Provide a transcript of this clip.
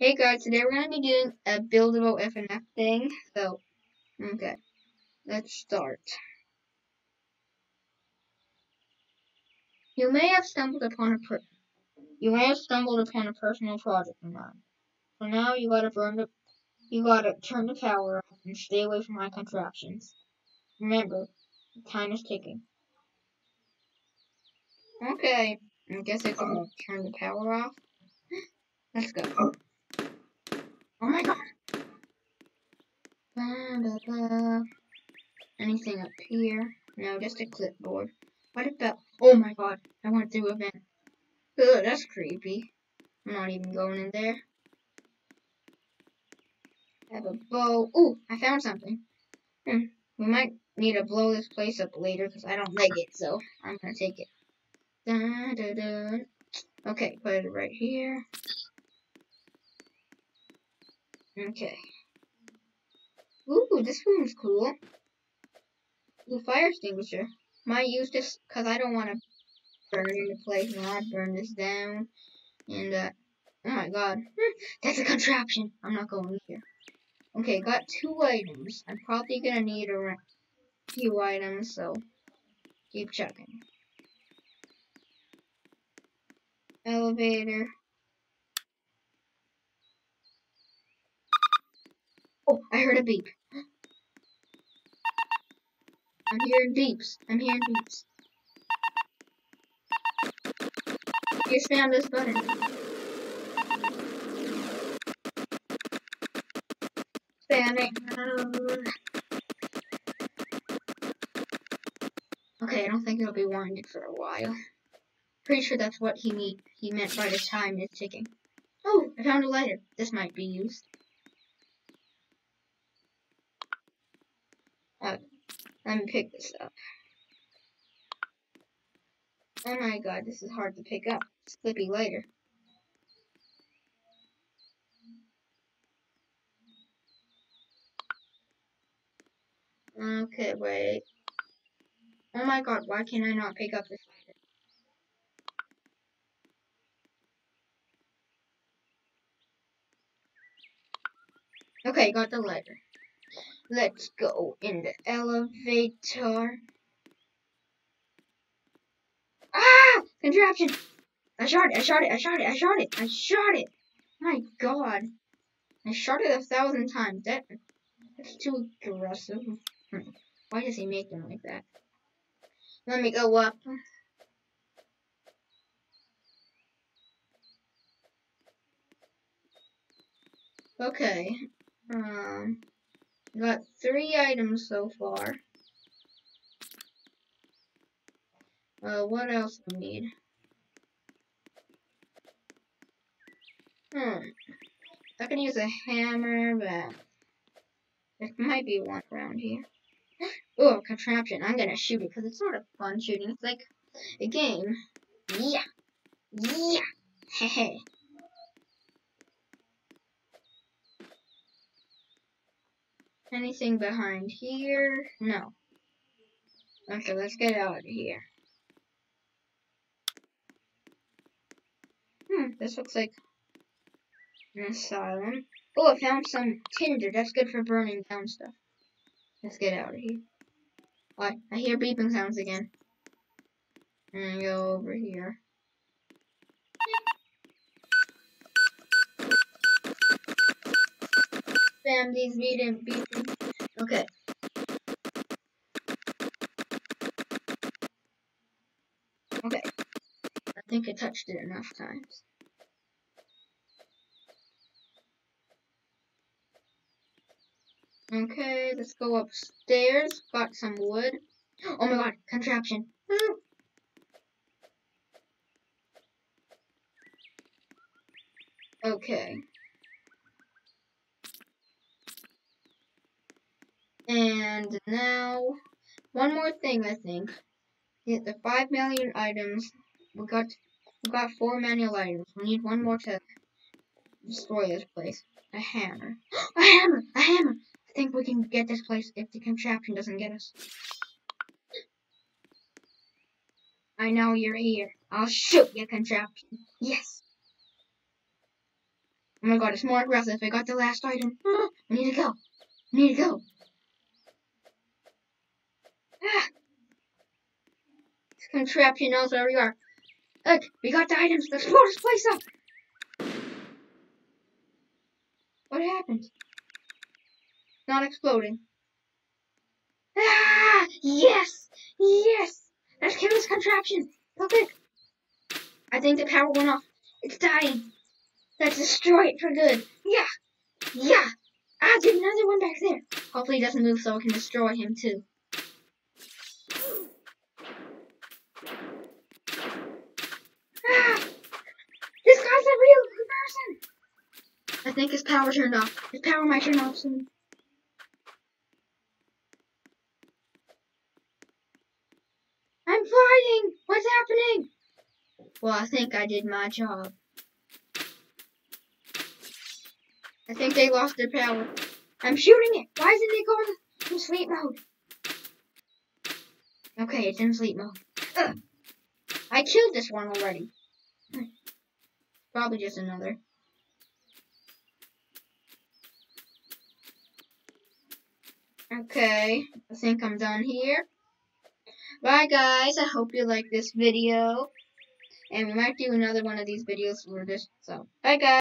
Hey guys, today we're going to be doing a buildable FNAF thing. So, okay, let's start. You may have stumbled upon a per you may have stumbled upon a personal project of mine. For now, you gotta burn the you gotta turn the power off and stay away from my contraptions. Remember, time is ticking. Okay, I guess I can turn the power off. Let's go. Oh my god. Anything up here? No, just a clipboard. What about? Oh my god, I went through a vent. Ugh, that's creepy. I'm not even going in there. I have a bow. Ooh, I found something. Hmm. We might need to blow this place up later because I don't like it, so I'm gonna take it. Dun, dun, dun. Okay, put it right here. Okay. Ooh, this room's cool. Blue fire extinguisher. Might use this because I don't want to burn the place. No, I burn this down. And, uh, oh my god. That's a contraption. I'm not going here. Okay, got two items. I'm probably gonna need a few items, so keep checking. Elevator. Oh, I heard a beep. I'm hearing beeps. I'm hearing beeps. You spam this button. Spam it. Okay, I don't think it'll be winded for a while. Pretty sure that's what he he meant by the time is ticking. Oh, I found a lighter. This might be used. Let me pick this up. Oh my god, this is hard to pick up. Slippy lighter. Okay, wait. Oh my god, why can I not pick up this lighter? Okay, got the lighter. Let's go in the elevator. Ah! Contraption! I shot it, I shot it, I shot it, I shot it, I shot it! My god. I shot it a thousand times. That That's too aggressive. Hmm. Why does he make them like that? Let me go up. Okay. Um... Got three items so far. Uh, what else do we need? Hmm. I can use a hammer, but there might be one around here. Oh, contraption. I'm gonna shoot it because it's sort of fun shooting. It's like a game. Yeah. Yeah. Hehe. Anything behind here? No. Okay, let's get out of here. Hmm, this looks like an asylum. Oh, I found some tinder. That's good for burning down stuff. Let's get out of here. I, I hear beeping sounds again. And go over here. These beating beeping. Okay. Okay. I think I touched it enough times. Okay, let's go upstairs. Got some wood. Oh my god, contraption. Okay. And now, one more thing, I think. Get the 5 million items. We got we got 4 manual items. We need one more to destroy this place. A hammer. a hammer! A hammer! I think we can get this place if the contraption doesn't get us. I know you're here. I'll shoot you, contraption. Yes! Oh my god, it's more aggressive. I got the last item. We need to go. We need to go. Ah. This contraption knows where we are. Look, we got the items. Let's blow this place up. What happened? Not exploding. Ah! Yes! Yes! Let's kill this contraption. Quick. I think the power went off. It's dying. Let's destroy it for good. Yeah! Yeah! Ah, there's another one back there. Hopefully he doesn't move so we can destroy him too. Ah! This guy's a real person! I think his power turned off. His power might turn off soon. I'm flying! What's happening? Well, I think I did my job. I think they lost their power. I'm shooting it! Why isn't it going in sleep mode? Okay, it's in sleep mode. Ugh. I killed this one already. Hmm. Probably just another. Okay, I think I'm done here. Bye guys, I hope you like this video. And we might do another one of these videos for this. So, bye guys.